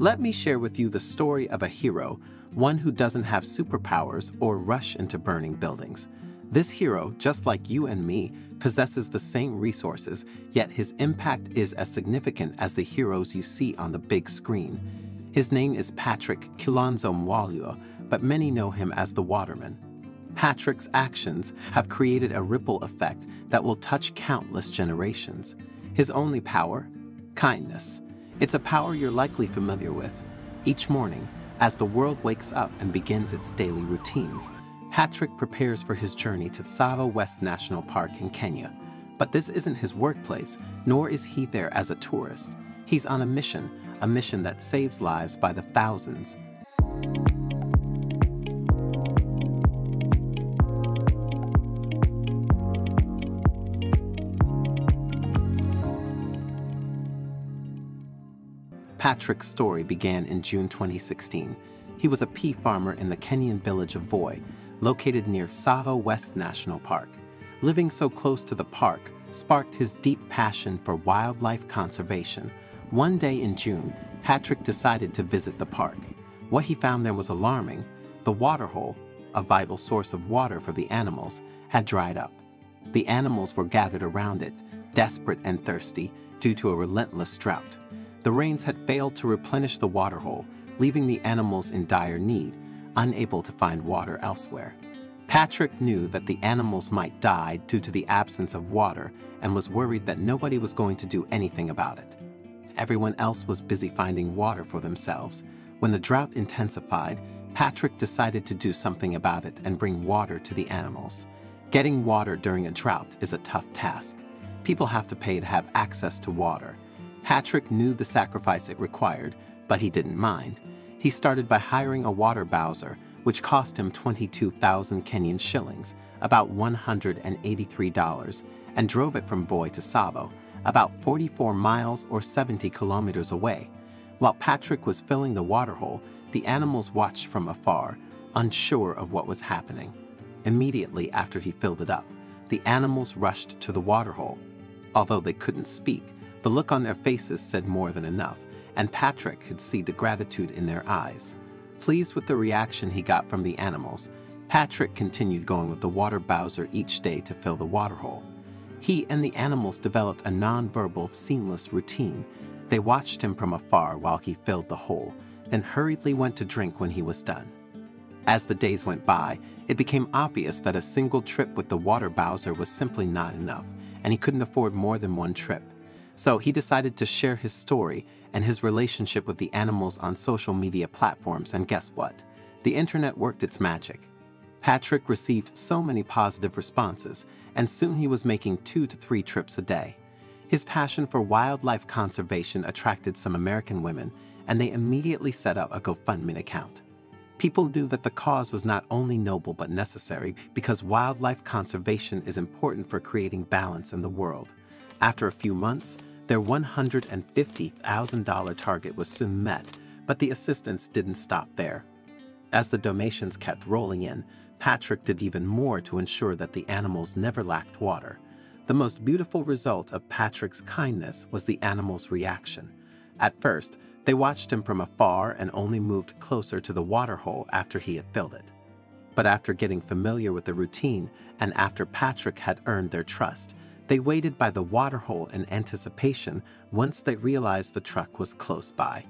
Let me share with you the story of a hero, one who doesn't have superpowers or rush into burning buildings. This hero, just like you and me, possesses the same resources, yet his impact is as significant as the heroes you see on the big screen. His name is Patrick Kilonzo Mwalua, but many know him as the Waterman. Patrick's actions have created a ripple effect that will touch countless generations. His only power? Kindness. It's a power you're likely familiar with. Each morning, as the world wakes up and begins its daily routines, Patrick prepares for his journey to Tsavo West National Park in Kenya. But this isn't his workplace, nor is he there as a tourist. He's on a mission, a mission that saves lives by the thousands. Patrick's story began in June 2016. He was a pea farmer in the Kenyan village of Voi, located near Tsavo West National Park. Living so close to the park sparked his deep passion for wildlife conservation. One day in June, Patrick decided to visit the park. What he found there was alarming. The waterhole, a vital source of water for the animals, had dried up. The animals were gathered around it, desperate and thirsty due to a relentless drought. The rains had failed to replenish the waterhole, leaving the animals in dire need, unable to find water elsewhere. Patrick knew that the animals might die due to the absence of water and was worried that nobody was going to do anything about it. Everyone else was busy finding water for themselves. When the drought intensified, Patrick decided to do something about it and bring water to the animals. Getting water during a drought is a tough task. People have to pay to have access to water. Patrick knew the sacrifice it required, but he didn't mind. He started by hiring a water bowser, which cost him 22,000 Kenyan shillings, about $183, and drove it from Voi to Tsavo, about 44 miles or 70 kilometers away. While Patrick was filling the waterhole, the animals watched from afar, unsure of what was happening. Immediately after he filled it up, the animals rushed to the waterhole. Although they couldn't speak, the look on their faces said more than enough and Patrick could see the gratitude in their eyes. Pleased with the reaction he got from the animals, Patrick continued going with the water bowser each day to fill the waterhole. He and the animals developed a non-verbal, seamless routine. They watched him from afar while he filled the hole, then hurriedly went to drink when he was done. As the days went by, it became obvious that a single trip with the water bowser was simply not enough, and he couldn't afford more than one trip. So he decided to share his story and his relationship with the animals on social media platforms, and guess what? The internet worked its magic. Patrick received so many positive responses, and soon he was making two to three trips a day. His passion for wildlife conservation attracted some American women, and they immediately set up a GoFundMe account. People knew that the cause was not only noble but necessary because wildlife conservation is important for creating balance in the world. After a few months, their $150,000 target was soon met, but the assistance didn't stop there. As the donations kept rolling in, Patrick did even more to ensure that the animals never lacked water. The most beautiful result of Patrick's kindness was the animals' reaction. At first, they watched him from afar and only moved closer to the water hole after he had filled it. But after getting familiar with the routine and after Patrick had earned their trust, they waited by the waterhole in anticipation once they realized the truck was close by.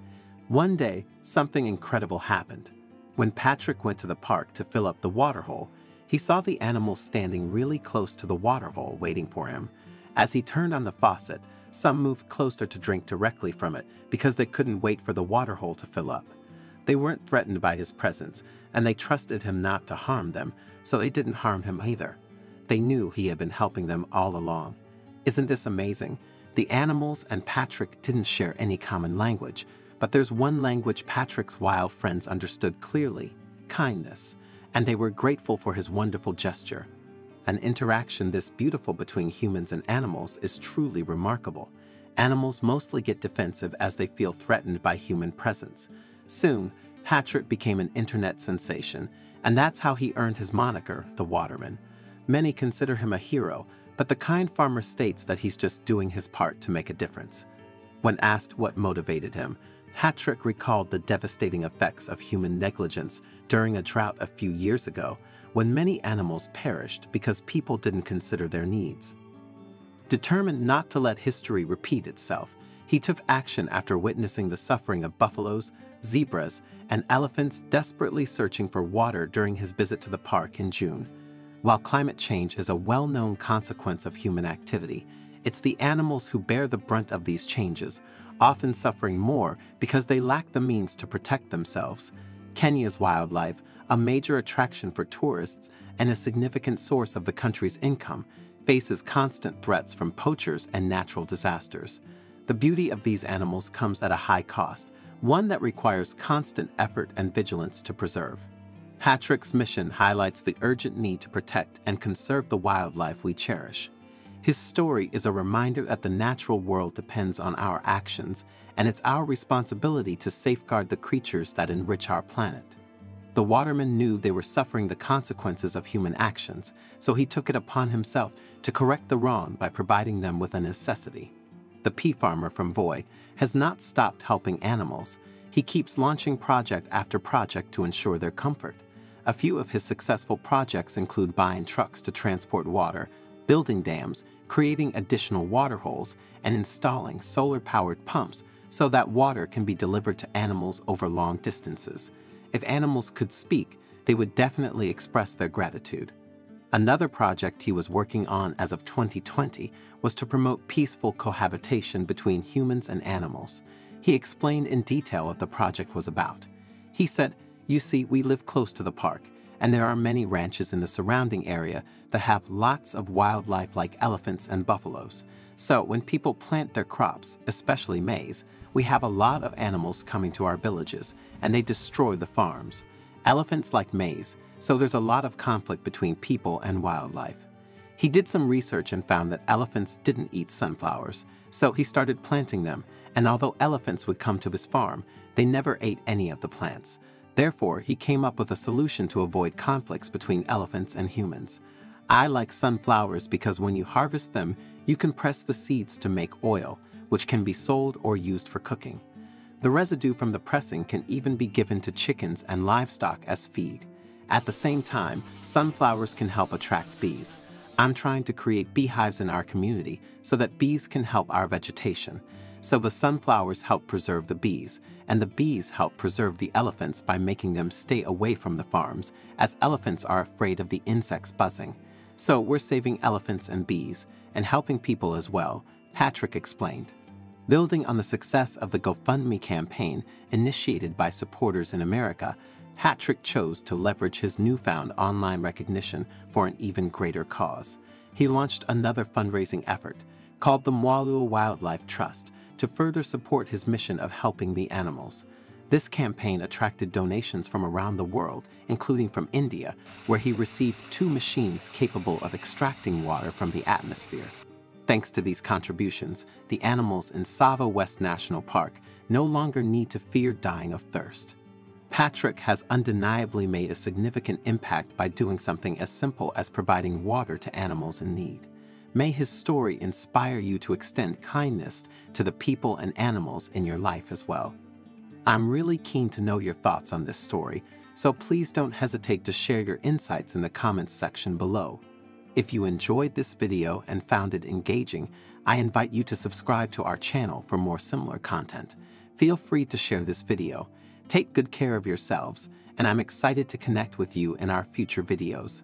One day, something incredible happened. When Patrick went to the park to fill up the waterhole, he saw the animals standing really close to the waterhole waiting for him. As he turned on the faucet, some moved closer to drink directly from it because they couldn't wait for the waterhole to fill up. They weren't threatened by his presence, and they trusted him not to harm them, so they didn't harm him either. They knew he had been helping them all along. Isn't this amazing? The animals and Patrick didn't share any common language, but there's one language Patrick's wild friends understood clearly kindness, and they were grateful for his wonderful gesture. An interaction this beautiful between humans and animals is truly remarkable. Animals mostly get defensive as they feel threatened by human presence. Soon, Patrick became an internet sensation, and that's how he earned his moniker, the Waterman. Many consider him a hero, but the kind farmer states that he's just doing his part to make a difference. When asked what motivated him, Patrick recalled the devastating effects of human negligence during a drought a few years ago when many animals perished because people didn't consider their needs. Determined not to let history repeat itself, he took action after witnessing the suffering of buffaloes, zebras, and elephants desperately searching for water during his visit to the park in June. While climate change is a well-known consequence of human activity, it's the animals who bear the brunt of these changes, often suffering more because they lack the means to protect themselves. Kenya's wildlife, a major attraction for tourists and a significant source of the country's income, faces constant threats from poachers and natural disasters. The beauty of these animals comes at a high cost, one that requires constant effort and vigilance to preserve. Patrick's mission highlights the urgent need to protect and conserve the wildlife we cherish. His story is a reminder that the natural world depends on our actions, and it's our responsibility to safeguard the creatures that enrich our planet. The waterman knew they were suffering the consequences of human actions, so he took it upon himself to correct the wrong by providing them with a necessity. The pea farmer from Voi has not stopped helping animals. He keeps launching project after project to ensure their comfort. A few of his successful projects include buying trucks to transport water, building dams, creating additional water holes, and installing solar-powered pumps so that water can be delivered to animals over long distances. If animals could speak, they would definitely express their gratitude. Another project he was working on as of 2020 was to promote peaceful cohabitation between humans and animals. He explained in detail what the project was about. He said, you see, we live close to the park, and there are many ranches in the surrounding area that have lots of wildlife like elephants and buffaloes. So when people plant their crops, especially maize, we have a lot of animals coming to our villages, and they destroy the farms. Elephants like maize, so there's a lot of conflict between people and wildlife. He did some research and found that elephants didn't eat sunflowers, so he started planting them, and although elephants would come to his farm, they never ate any of the plants. Therefore, he came up with a solution to avoid conflicts between elephants and humans. I like sunflowers because when you harvest them, you can press the seeds to make oil, which can be sold or used for cooking. The residue from the pressing can even be given to chickens and livestock as feed. At the same time, sunflowers can help attract bees. I'm trying to create beehives in our community so that bees can help our vegetation. So the sunflowers help preserve the bees, and the bees help preserve the elephants by making them stay away from the farms, as elephants are afraid of the insects buzzing. So we're saving elephants and bees, and helping people as well, Patrick explained. Building on the success of the GoFundMe campaign initiated by supporters in America, Patrick chose to leverage his newfound online recognition for an even greater cause. He launched another fundraising effort, called the Mwalua Wildlife Trust, to further support his mission of helping the animals. This campaign attracted donations from around the world, including from India, where he received two machines capable of extracting water from the atmosphere. Thanks to these contributions, the animals in Tsavo West National Park no longer need to fear dying of thirst. Patrick has undeniably made a significant impact by doing something as simple as providing water to animals in need. May his story inspire you to extend kindness to the people and animals in your life as well. I'm really keen to know your thoughts on this story, so please don't hesitate to share your insights in the comments section below. If you enjoyed this video and found it engaging, I invite you to subscribe to our channel for more similar content. Feel free to share this video. Take good care of yourselves, and I'm excited to connect with you in our future videos.